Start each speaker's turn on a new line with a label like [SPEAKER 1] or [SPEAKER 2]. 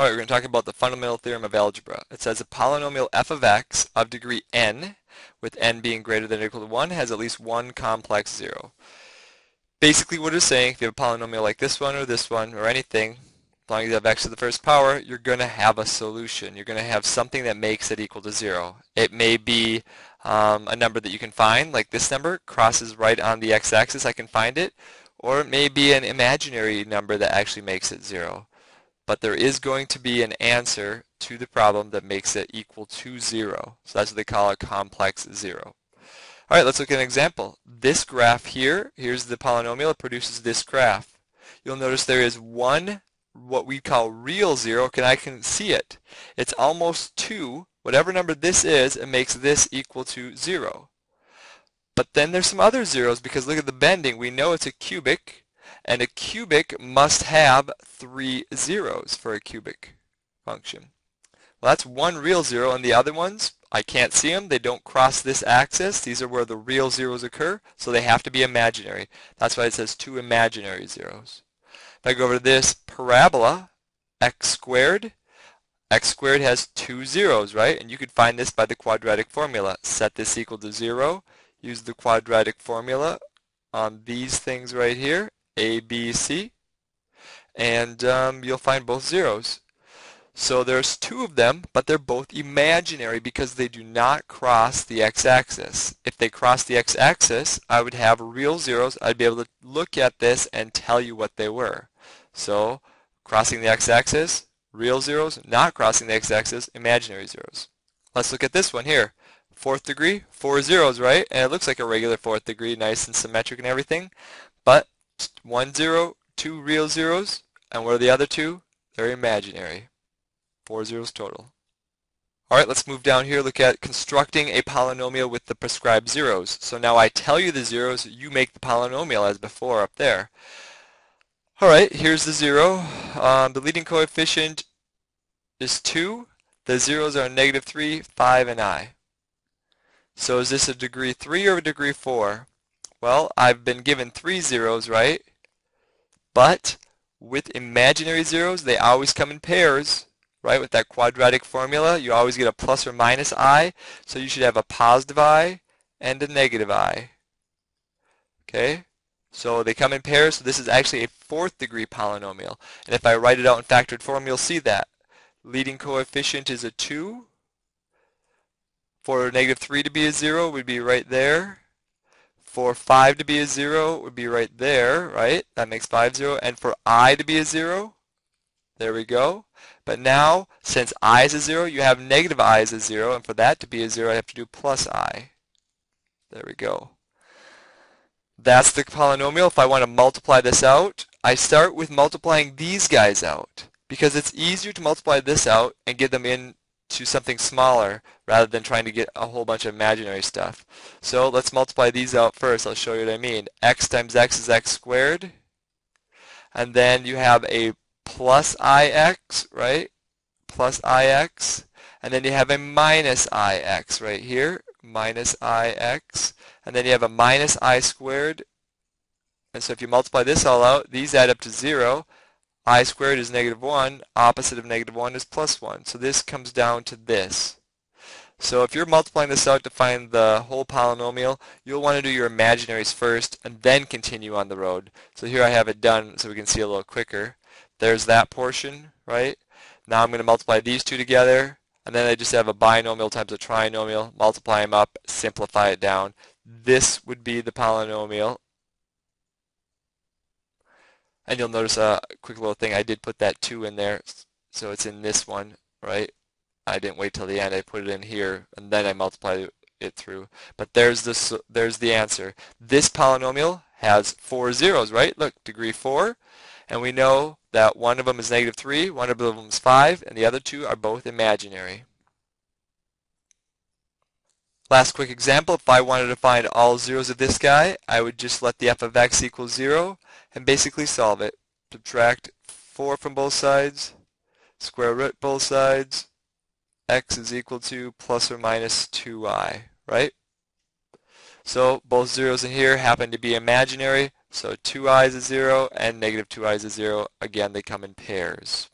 [SPEAKER 1] Alright, we're going to talk about the fundamental theorem of algebra. It says a polynomial f of x of degree n, with n being greater than or equal to 1, has at least one complex zero. Basically what it's saying, if you have a polynomial like this one or this one or anything, as long as you have x to the first power, you're going to have a solution. You're going to have something that makes it equal to 0. It may be um, a number that you can find, like this number, crosses right on the x-axis, I can find it, or it may be an imaginary number that actually makes it 0 but there is going to be an answer to the problem that makes it equal to 0. So that's what they call a complex 0. All right, let's look at an example. This graph here, here's the polynomial, it produces this graph. You'll notice there is one, what we call real 0, and I can see it. It's almost 2. Whatever number this is, it makes this equal to 0. But then there's some other zeros because look at the bending. We know it's a cubic, and a cubic must have three zeros for a cubic function. Well, that's one real zero, and the other ones, I can't see them. They don't cross this axis. These are where the real zeros occur, so they have to be imaginary. That's why it says two imaginary zeros. If I go over to this parabola, x squared, x squared has two zeros, right? And you could find this by the quadratic formula. Set this equal to 0, use the quadratic formula on these things right here, a, B, C, and um, you'll find both zeros. So there's two of them, but they're both imaginary because they do not cross the x-axis. If they cross the x-axis, I would have real zeros. I'd be able to look at this and tell you what they were. So crossing the x-axis, real zeros, not crossing the x-axis, imaginary zeros. Let's look at this one here. Fourth degree, four zeros, right? And it looks like a regular fourth degree, nice and symmetric and everything. But one zero, two real zeros, and what are the other two? They're imaginary. Four zeros total. Alright, let's move down here, look at constructing a polynomial with the prescribed zeros. So now I tell you the zeros, you make the polynomial as before up there. Alright, here's the zero. Um, the leading coefficient is 2. The zeros are negative 3, 5, and i. So is this a degree 3 or a degree 4? Well, I've been given three zeros, right? But with imaginary zeros, they always come in pairs, right? With that quadratic formula, you always get a plus or minus i, so you should have a positive i and a negative i. Okay? So they come in pairs, so this is actually a fourth degree polynomial. And if I write it out in factored form, you'll see that. Leading coefficient is a 2. For negative 3 to be a 0 we'd be right there. For 5 to be a 0 would be right there, right? That makes 5 0. And for i to be a 0, there we go. But now, since i is a 0, you have negative i is a 0. And for that to be a 0, I have to do plus i. There we go. That's the polynomial. If I want to multiply this out, I start with multiplying these guys out. Because it's easier to multiply this out and get them in to something smaller rather than trying to get a whole bunch of imaginary stuff. So let's multiply these out first. I'll show you what I mean. x times x is x squared. And then you have a plus ix, right? Plus ix. And then you have a minus ix right here. Minus ix. And then you have a minus i squared. And so if you multiply this all out, these add up to 0 i squared is negative 1, opposite of negative 1 is plus 1. So this comes down to this. So if you're multiplying this out to find the whole polynomial, you'll want to do your imaginaries first and then continue on the road. So here I have it done so we can see a little quicker. There's that portion, right? Now I'm going to multiply these two together, and then I just have a binomial times a trinomial, multiply them up, simplify it down. This would be the polynomial, and you'll notice a quick little thing, I did put that 2 in there, so it's in this one, right? I didn't wait till the end, I put it in here, and then I multiplied it through. But there's, this, there's the answer. This polynomial has four zeros, right? Look, degree 4, and we know that one of them is negative 3, one of them is 5, and the other two are both imaginary. Last quick example, if I wanted to find all zeros of this guy, I would just let the f of x equal 0, and basically solve it. Subtract 4 from both sides, square root both sides, x is equal to plus or minus 2i, right? So both zeros in here happen to be imaginary, so 2i is a 0 and negative 2i is a 0. Again, they come in pairs.